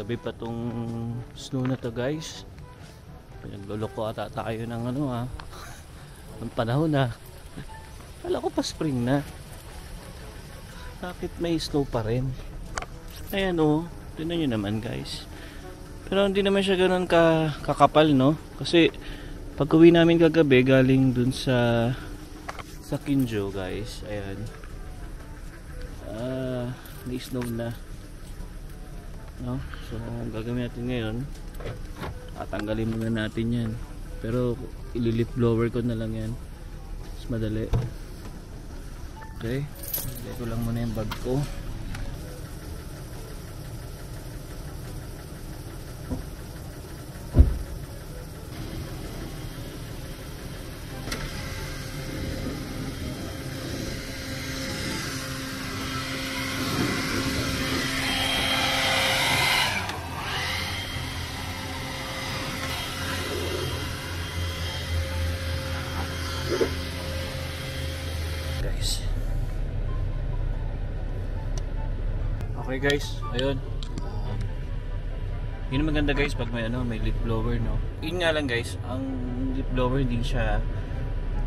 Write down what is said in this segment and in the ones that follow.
Kagabi pa tong snow na to guys. Pinagluloko ata tayo ng ano ha. Ang panahon na. Kala ko pa spring na. Bakit may snow pa rin? Ayan oh. Tignan nyo naman guys. Pero hindi naman siya ganun ka, kakapal no. Kasi pag uwi namin kagabi galing dun sa sa Kinjo guys. Ayan. Ah, may snow na. No? So, ang gagawin natin ngayon, tatanggalin muna natin yan. Pero, ililip blower ko na lang yan. Mas madali. Okay. Ko lang muna yung bag ko. guys okay guys. Ayun. Yun maganda guys pag may ano may leaf blower no? Yun nga lang guys ang leaf blower hindi siya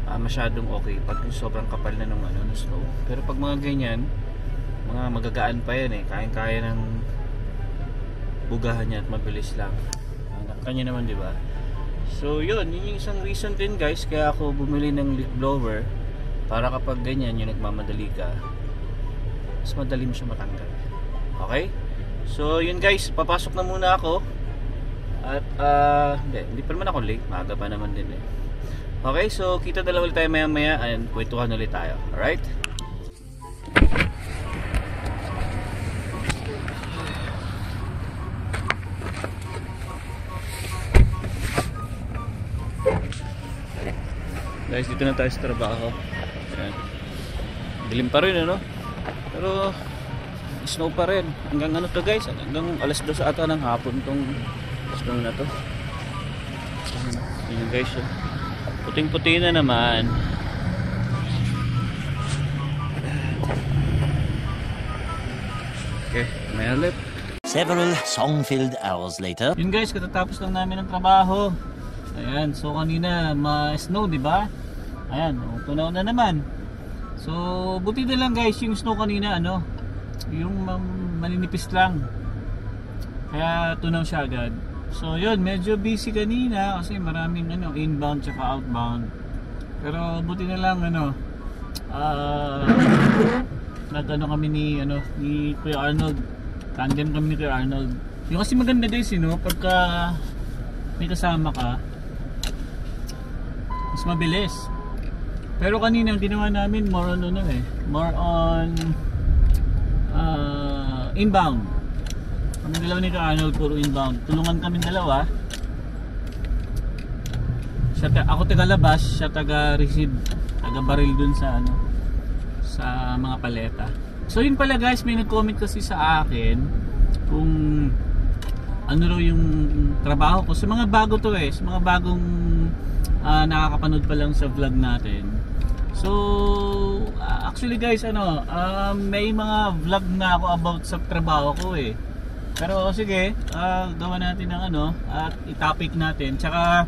ah, masyadong okay pag sobrang kapal na ng ano ng snow pero pag mga ganyan mga magagaan pa yan eh. Kayang kaya ng bugahan niya at mabilis lang. Kanya naman di ba? So yun. Yun yung isang reason din guys kaya ako bumili ng leaf blower para kapag ganyan yung nagmamadali ka mas madali mo siya matanggal okay? So yun guys papasok na muna ako. At ah hindi, hindi pa naman ako late. Maaga pa naman din eh. Okay so kita dalawa ulit tayo maya maya and kwentuhan ulit tayo. Alright? Guys dito na tayo sa trabaho. Ayan. dilim pa rin ano? Pero snow pa rin hanggang ano to guys hanggang alas 2 ata ng hapon tong snow na to yun guys oh. puting puti na naman okay may ulit Several song-filled hours later. Yun guys, katatapos lang namin ng trabaho. Ayan, so kanina ma-snow, di ba? Ayan, tunaw na naman. So, buti na lang guys, yung snow kanina, ano, yung maninipis lang. Kaya tunaw siya agad. So, yun, medyo busy kanina kasi maraming ano, inbound tsaka outbound. Pero buti na lang, ano, ah, nag-ano kami ni, ano, ni Kuya Arnold. Tandem kami ni Kuya Arnold. Yung kasi maganda guys, you know, pagka may kasama ka, mas mabilis. Pero kanina ang ginawa namin more on ano eh, more on uh, inbound. Kami dalawa ni Arnold puro inbound. Tulungan kami dalawa. Siya, ta- ako taga labas, siya taga receive, taga baril dun sa ano sa mga paleta. So yun pala guys, may nag-comment kasi sa akin kung ano raw yung trabaho ko. Sa mga bago to eh, sa mga bagong ah, nakakapanood pa lang sa vlog natin. So, ah, actually guys, ano, ah, may mga vlog na ako about sa trabaho ko eh. Pero sige, ah, gawa natin ng ano, at i-topic natin. Tsaka,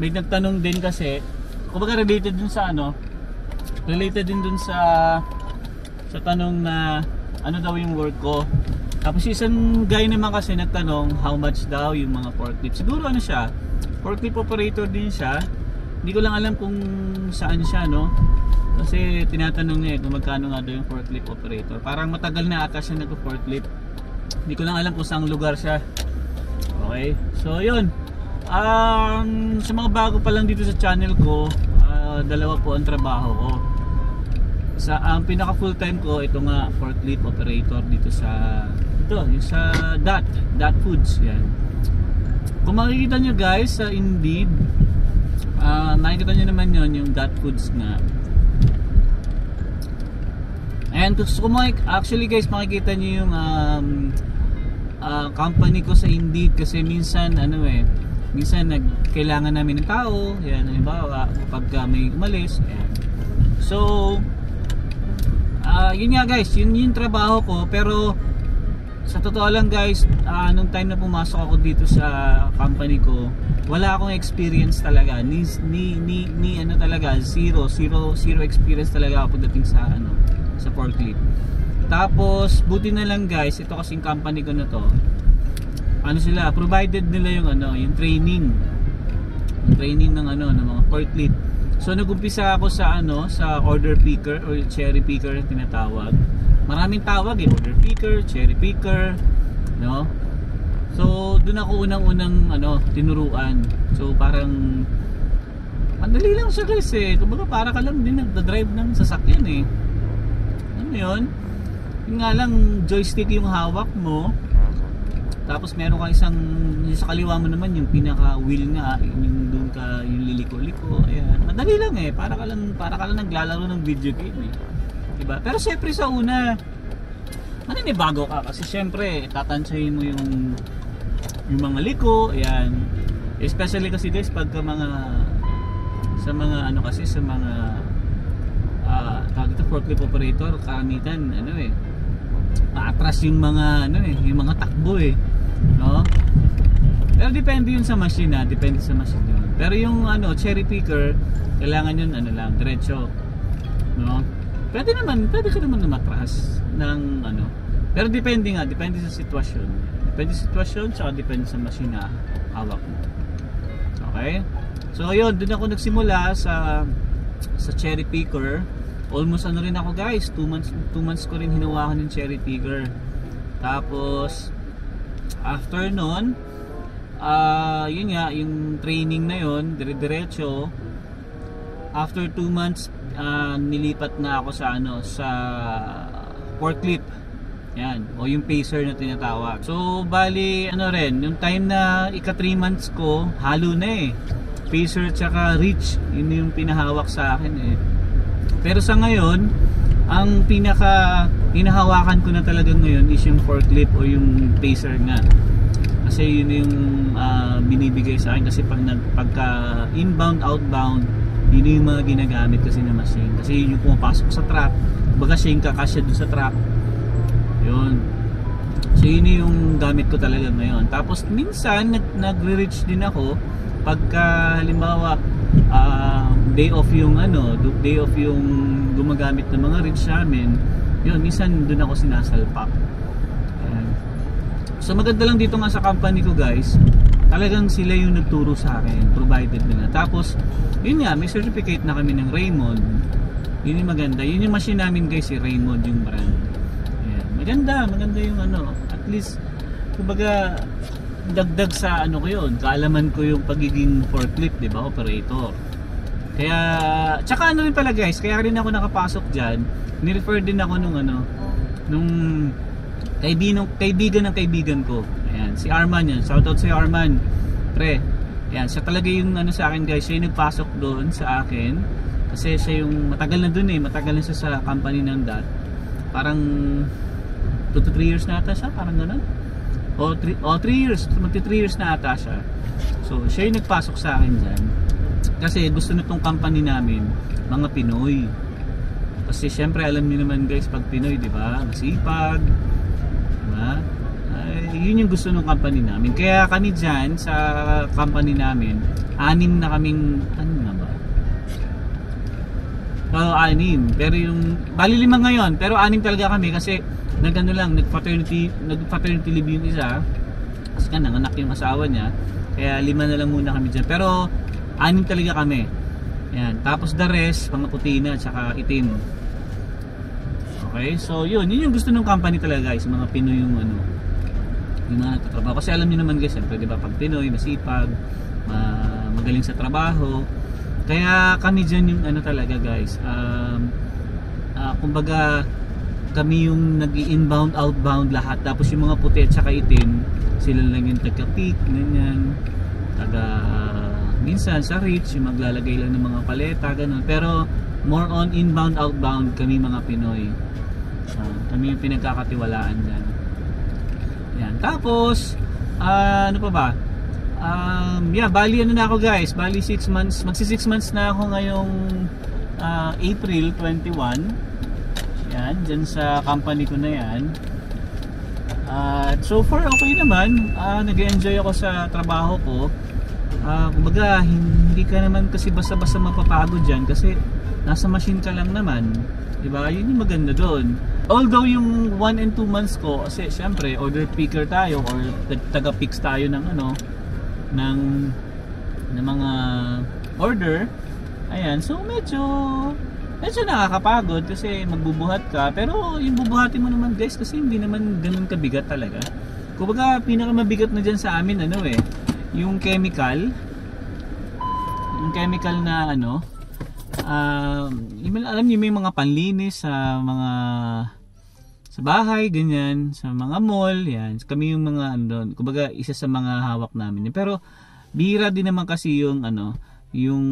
may nagtanong din kasi, kumbaga related dun sa ano, related din dun sa sa tanong na ano daw yung work ko. Tapos isang guy naman kasi nagtanong how much daw yung mga forklift. Siguro ano siya, forklift operator din siya. Hindi ko lang alam kung saan siya, no? Kasi tinatanong niya eh kung magkano nga daw yung forklift operator. Parang matagal na ata siya nag-forklift. Hindi ko lang alam kung saang lugar siya. Okay? So, yun. Um, sa mga bago pa lang dito sa channel ko, ah, dalawa po ang trabaho ko sa ang pinaka full time ko ito nga forklift operator dito sa ito yung sa DAT DAT Foods yan kung makikita nyo guys sa Indeed ah makikita nyo naman yon yung DAT Foods nga and gusto ko makik- actually guys makikita nyo yung um, ah, company ko sa Indeed kasi minsan ano eh minsan nagkailangan namin ng tao yan halimbawa kapag ah, may umalis ayan. so Ah, yun nga guys, yun yung trabaho ko pero sa totoo lang guys, ah, nung time na pumasok ako dito sa company ko, wala akong experience talaga. Ni, ni, ni, ni ano talaga, zero, zero, zero experience talaga ako pagdating sa ano, forklift. Tapos, buti na lang guys, ito kasing company ko na to. Ano sila, provided nila yung ano, yung training. Yung training ng ano, ng mga forklift. So nagumpisa ako sa ano, sa order picker or cherry picker na tinatawag. Maraming tawag eh, order picker, cherry picker, no? So doon ako unang-unang ano, tinuruan. So parang madali lang siya guys eh. Kumbaga para ka lang din nagda-drive ng sasakyan eh. Ano 'yun? Yung nga lang joystick yung hawak mo. Tapos meron ka isang sa kaliwa mo naman yung pinaka wheel nga yung doon ka yung liliko-liko. Ayan. Madali lang eh. Para ka lang para ka lang naglalaro ng video game eh. Diba? Pero syempre sa una maninibago ka kasi syempre tatansyahin mo yung yung mga liko, ayan. Especially kasi guys pagka mga sa mga ano kasi sa mga ah tawag ito forklift operator karamitan ano eh maatras yung mga ano eh yung mga takbo eh no? Pero depende yun sa machine ha depende sa machine yun. Pero yung ano cherry picker kailangan yun ano lang diretso no? Pwede naman pwede ka naman na matras ng ano. Pero depende nga depende sa sitwasyon. Depende sa sitwasyon tsaka depende sa machine na hawak mo. Okay? So ayun doon ako nagsimula sa sa cherry picker almost ano rin ako guys. 2 months 2 months ko rin hinawakan yung cherry picker. Tapos after nun ah yun nga yung training na yun dire-diretso after 2 months ah, nilipat na ako sa ano sa forklift. Yan. O yung pacer na tinatawag. So bali ano rin yung time na ika 3 months ko halo na eh. Pacer tsaka reach yun yung pinahawak sa akin eh pero sa ngayon, ang pinaka hinahawakan ko na talaga ngayon is yung forklift o yung pacer nga. Kasi yun yung ah, binibigay sa akin kasi pag pagka inbound, outbound, yun yung mga ginagamit kasi na machine. Kasi yun yung pumapasok sa truck. Baga siya yung kakasya dun sa truck. Yun. So yun yung gamit ko talaga ngayon. Tapos minsan nag, nagre-reach din ako pagka halimbawa ah, day off yung ano, day off yung gumagamit ng mga reach namin. Yun, minsan doon ako sinasalpak. Ayan. So maganda lang dito nga sa company ko guys, talagang sila yung nagturo sa akin, provided nila. Tapos, yun nga, may certificate na kami ng Raymond. Yun yung maganda. Yun yung machine namin guys, si Raymond yung brand. Ayan. Maganda, maganda yung ano. Least, kumbaga, dagdag sa ano ko yun, kaalaman ko yung pagiging forklift, di ba, operator. Kaya, tsaka ano rin pala guys, kaya rin ako nakapasok dyan, nirefer din ako nung ano, nung kaibigan, kaibigan ng kaibigan ko. Ayan, si Arman yan. Shoutout si Arman. Pre, ayan, siya talaga yung ano sa akin guys, siya yung nagpasok doon sa akin. Kasi siya yung matagal na doon eh, matagal na siya sa company ng DAT. Parang 2 to 3 years na ata siya, parang gano'n. O 3 o 3 years, magti 3 years na ata siya. So, siya yung nagpasok sa akin dyan. Kasi gusto nitong company namin, mga Pinoy. Kasi syempre alam niyo naman guys, pag Pinoy, di ba? Masipag. Di ba? Ay, yun yung gusto ng company namin. Kaya kami dyan sa company namin, anim na kaming, ano na ba? Oo, anim. Pero yung, bali lima ngayon, pero anim talaga kami kasi nagano lang, nag-paternity, nag-paternity leave yung isa. Kasi ka nanganak yung asawa niya. Kaya lima na lang muna kami dyan. Pero anim talaga kami. Yan. Tapos the rest, mga puti na, tsaka itim. Okay, so yun, yun yung gusto ng company talaga guys, mga Pinoy yung ano, yung mga nagtatrabaho. Kasi alam niyo naman guys, siyempre, di ba, pag Pinoy, masipag, ma- magaling sa trabaho. Kaya kami dyan yung ano talaga guys, um, ah, kumbaga, kami yung nag inbound outbound lahat. Tapos yung mga puti at saka itim, sila lang yung taga-peak, ganyan. Taga, minsan sa reach, yung maglalagay lang ng mga paleta, ganun. Pero, more on inbound outbound kami mga Pinoy. Ah, kami yung pinagkakatiwalaan dyan. Yan. Tapos, ah, ano pa ba? Um, yeah, bali ano na ako guys. Bali 6 months. Magsi 6 months na ako ngayong ah, April 21. Yan, dyan sa company ko na yan. At so far okay naman. Uh, nag-enjoy ako sa trabaho ko. Uh, kumbaga, hindi ka naman kasi basta-basta mapapagod dyan kasi nasa machine ka lang naman. Diba? Yun yung maganda doon. Although yung 1 and 2 months ko, kasi syempre, order picker tayo or taga-picks tayo ng ano, ng, ng mga order. Ayan, so medyo medyo nakakapagod kasi magbubuhat ka. Pero yung bubuhatin mo naman guys kasi hindi naman ganun kabigat talaga. Kumbaga pinakamabigat na dyan sa amin ano eh yung chemical. Yung chemical na ano uh, alam niyo may mga panlinis sa mga sa bahay ganyan sa mga mall yan. Kami yung mga ano doon kumbaga isa sa mga hawak namin. Pero bihira din naman kasi yung ano yung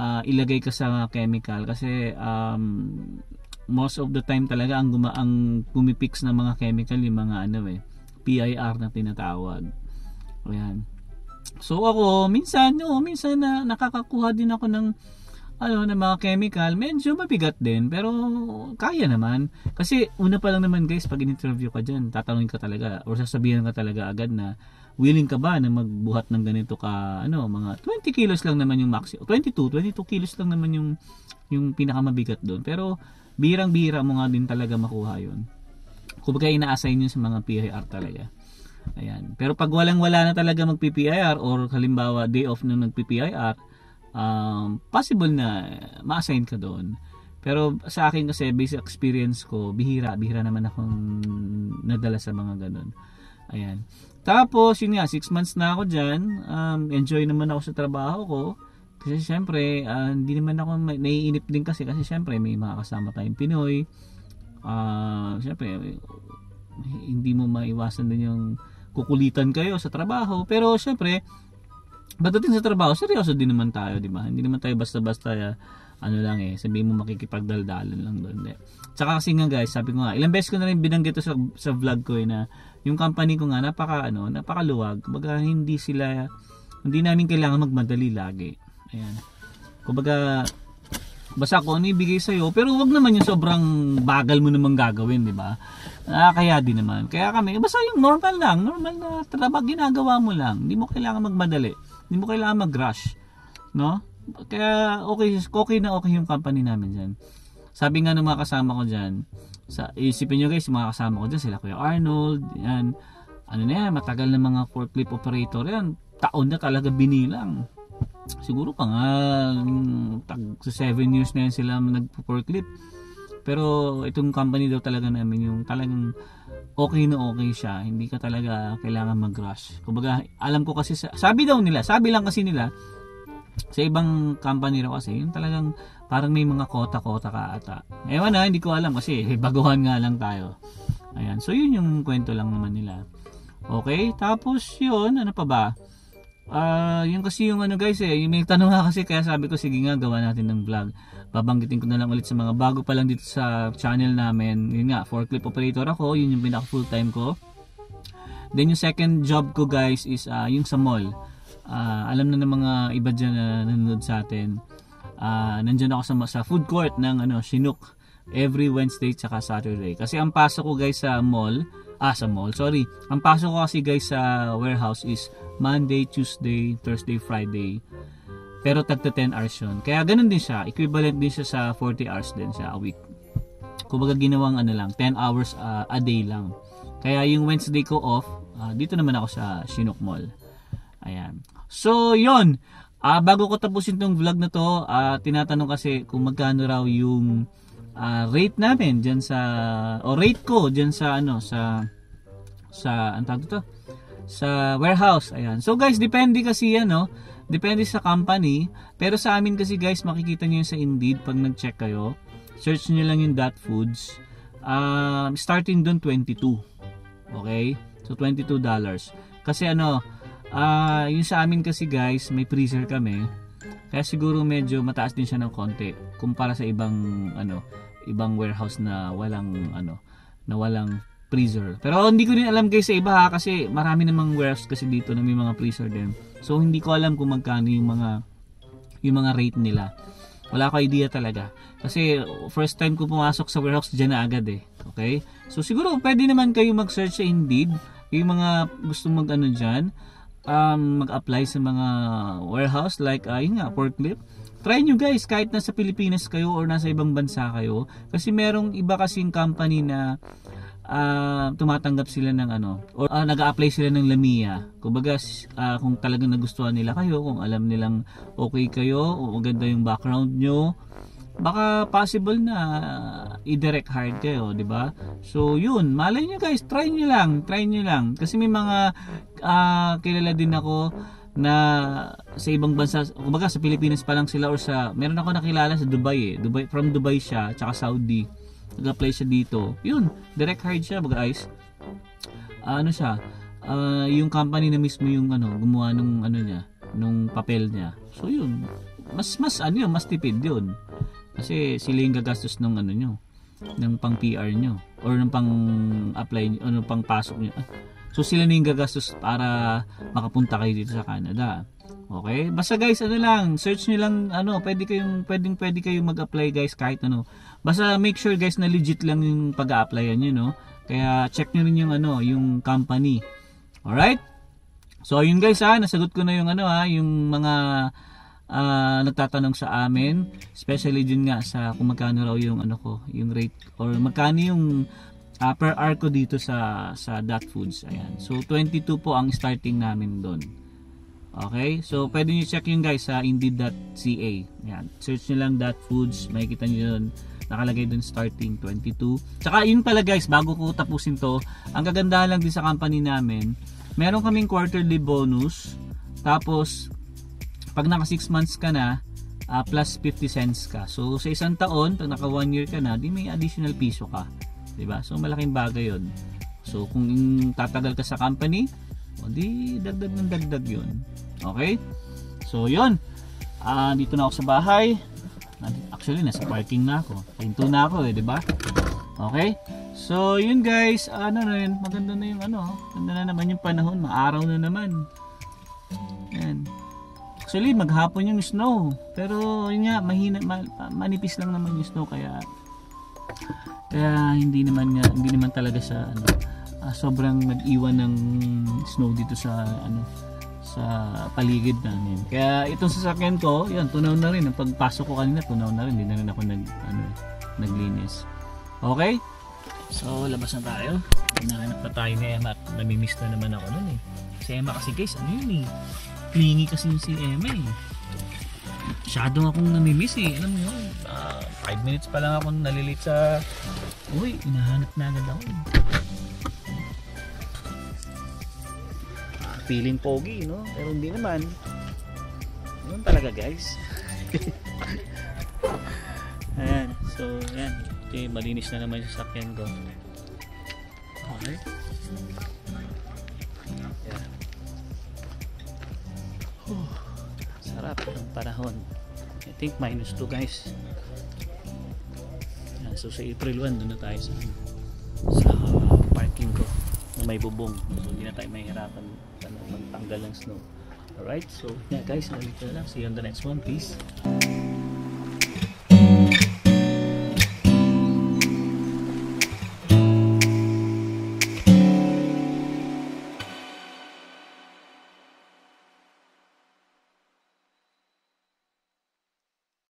uh, ilagay ka sa chemical kasi um, most of the time talaga ang guma ang pumipix ng mga chemical yung mga ano eh PIR na tinatawag. Ayan. So ako minsan no, minsan na nakakakuha din ako ng ano ng mga chemical, medyo mabigat din pero kaya naman. Kasi una pa lang naman guys, pag in-interview ka diyan, tatanungin ka talaga or sasabihin ka talaga agad na willing ka ba na magbuhat ng ganito ka ano mga 20 kilos lang naman yung maximum 22 22 kilos lang naman yung yung pinakamabigat doon. Pero birang-bira mo nga din talaga makuha yon kumbaga ina-assign yun sa mga PIR talaga. Ayan. Pero pag walang wala na talaga mag PPIR or halimbawa day off nung nag PPIR um, possible na ma-assign ka doon. Pero sa akin kasi basic experience ko bihira bihira naman akong nadala sa mga ganun ayan tapos, yun nga, 6 months na ako dyan. Um, enjoy naman ako sa trabaho ko. Kasi syempre, uh, hindi naman ako naiinip din kasi kasi syempre may mga kasama tayong Pinoy. Uh, syempre, hindi mo maiwasan din yung kukulitan kayo sa trabaho. Pero syempre, pagdating sa trabaho, seryoso din naman tayo, di ba? Hindi naman tayo basta-basta uh, ano lang eh, sabihin mo makikipagdaldalan lang doon. Eh. Tsaka kasi nga guys, sabi ko nga, ilang beses ko na rin binanggit sa, sa vlog ko eh, na yung company ko nga napaka ano, napakaluwag. Kumbaga hindi sila hindi namin kailangan magmadali lagi. Ayan. Kumbaga basta ko ano ibigay sa iyo, pero wag naman yung sobrang bagal mo namang gagawin, di ba? Nakakaya din naman. Kaya kami, basta yung normal lang, normal na trabaho ginagawa mo lang. Hindi mo kailangan magmadali. Hindi mo kailangan mag-rush. No? Kaya okay, okay na okay yung company namin diyan. Sabi nga ng mga kasama ko diyan, sa isipin niyo guys, mga kasama ko diyan sila Kuya Arnold, yan. Ano na yan, matagal na mga forklift operator yan. Taon na talaga binilang. Siguro pa nga tag sa 7 years na yan sila nagpo-forklift. Pero itong company daw talaga namin yung talagang okay na okay siya. Hindi ka talaga kailangan mag-rush. Kumbaga, alam ko kasi sa, sabi daw nila, sabi lang kasi nila sa ibang company raw kasi, yung talagang parang may mga kota-kota ka ata. Ewan na, hindi ko alam kasi baguhan nga lang tayo. Ayan, so yun yung kwento lang naman nila. Okay, tapos yun, ano pa ba? Uh, yun kasi yung ano guys eh, yung may tanong nga kasi kaya sabi ko sige nga gawa natin ng vlog. Babanggitin ko na lang ulit sa mga bago pa lang dito sa channel namin. Yun nga, forklift operator ako, yun yung pinaka full time ko. Then yung second job ko guys is uh, yung sa mall uh, alam na ng mga iba dyan na nanonood sa atin uh, nandyan ako sa, sa food court ng ano, Chinook every Wednesday tsaka Saturday. Kasi ang pasok ko guys sa mall ah sa mall sorry. Ang pasok ko kasi guys sa warehouse is Monday, Tuesday, Thursday, Friday. Pero tagta 10 hours yun. Kaya ganun din siya. Equivalent din siya sa 40 hours din siya a week. Kumbaga ginawang ano lang 10 hours uh, a day lang. Kaya yung Wednesday ko off uh, dito naman ako sa Chinook Mall. Ayan. So, yon uh, bago ko tapusin tong vlog na to, uh, tinatanong kasi kung magkano raw yung uh, rate namin diyan sa o rate ko diyan sa ano sa sa ang tawag to sa warehouse. Ayan. So guys, depende kasi yan, no? Depende sa company. Pero sa amin kasi guys, makikita niyo sa Indeed pag nag-check kayo. Search niyo lang yung dot foods. Uh, starting doon 22. Okay? So $22. Kasi ano, Ah, uh, yung sa amin kasi guys, may freezer kami. Kaya siguro medyo mataas din siya ng konti kumpara sa ibang ano, ibang warehouse na walang ano, na walang freezer. Pero hindi ko rin alam guys sa iba ha kasi marami namang warehouse kasi dito na may mga freezer din. So hindi ko alam kung magkano yung mga yung mga rate nila. Wala ako idea talaga. Kasi first time ko pumasok sa warehouse, dyan na agad eh. Okay? So siguro pwede naman kayo mag-search sa Indeed. Yung mga gusto mag ano dyan, um, mag-apply sa mga warehouse like, uh, yun nga, forklift. Try nyo guys, kahit nasa Pilipinas kayo or nasa ibang bansa kayo. Kasi merong iba kasing company na ah, tumatanggap sila ng ano or ah, nag-a-apply sila ng Lamia. Kumbaga ah, kung talagang nagustuhan nila kayo, kung alam nilang okay kayo, o maganda yung background nyo, baka possible na i-direct hire kayo, 'di ba? So, yun, malay nyo guys, try nyo lang, try nyo lang kasi may mga ah, kilala din ako na sa ibang bansa, kumbaga sa Pilipinas pa lang sila or sa meron ako nakilala sa Dubai eh. Dubai from Dubai siya, tsaka Saudi nag-apply siya dito. Yun, direct hired siya, guys. ano siya, ah, yung company na mismo yung ano, gumawa nung ano niya, nung papel niya. So yun, mas mas ano yun, mas tipid yun. Kasi sila yung gagastos ng ano nyo, ng pang PR nyo, or ng pang apply nyo, ano pang pasok nyo. Ah, So sila na yung gagastos para makapunta kayo dito sa Canada. Okay? Basta guys, ano lang, search nyo lang, ano, pwede kayong, pwedeng pwede kayong mag-apply guys kahit ano. Basta make sure guys na legit lang yung pag-a-applyan nyo, no? Kaya check nyo rin yung ano, yung company. Alright? So ayun guys ha, nasagot ko na yung ano ha, yung mga ah, nagtatanong sa amin, especially dun nga sa kung magkano raw yung ano ko, yung rate or magkano yung ah, per hour ko dito sa sa Dot Foods. Ayan. So 22 po ang starting namin doon. Okay? So pwede niyo check yun guys sa indeed.ca. Ayan. Search niyo lang Dot Foods, makikita niyo doon nakalagay doon starting 22. Tsaka yun pala guys, bago ko tapusin to, ang kagandahan lang din sa company namin, meron kaming quarterly bonus. Tapos pag naka 6 months ka na, ah, plus 50 cents ka. So sa isang taon, pag naka 1 year ka na, di may additional piso ka. 'Di ba? So malaking bagay 'yon. So kung tatagal ka sa company, o di dagdag ng dagdag 'yon. Okay? So 'yon. Ah, dito na ako sa bahay. Actually, nasa parking na ako. Pinto na ako eh, 'di ba? Okay? So, yun guys, ano na yun, maganda na yung ano, maganda na naman yung panahon, maaraw na naman. Actually, maghapon yung snow. Pero yun nga, mahina, ma- manipis lang naman yung snow kaya kaya hindi naman nga, hindi naman talaga sa ano, ah, sobrang nag-iwan ng snow dito sa ano sa paligid namin. Kaya itong sasakyan ko, yan tunaw na rin. Ang pagpasok ko kanina, tunaw na rin. Hindi na rin ako nag ano, naglinis. Okay? So, labas na tayo. Hinahanap na tayo ni Emma namimiss na naman ako nun eh. Si Emma kasi guys, ano yun eh. Clingy kasi yung si Emma eh. Masyadong akong namimiss eh. Alam mo yun, 5 minutes pa lang ako nalilit sa... Uy, hinahanap na agad ako. Ah, Feeling pogi, no? Pero hindi naman. Yun talaga guys. Ayan, so ayan. Okay, malinis na naman yung sasakyan ko. Okay. Sarap ng panahon. I think minus 2 guys. Ayan, so sa April 1, doon na tayo sa, sa parking ko na may bubong. So hindi na tayo mahihirapan ano, magtanggal ng snow. Alright, so yeah guys, ulit na lang. See you on the next one. Peace.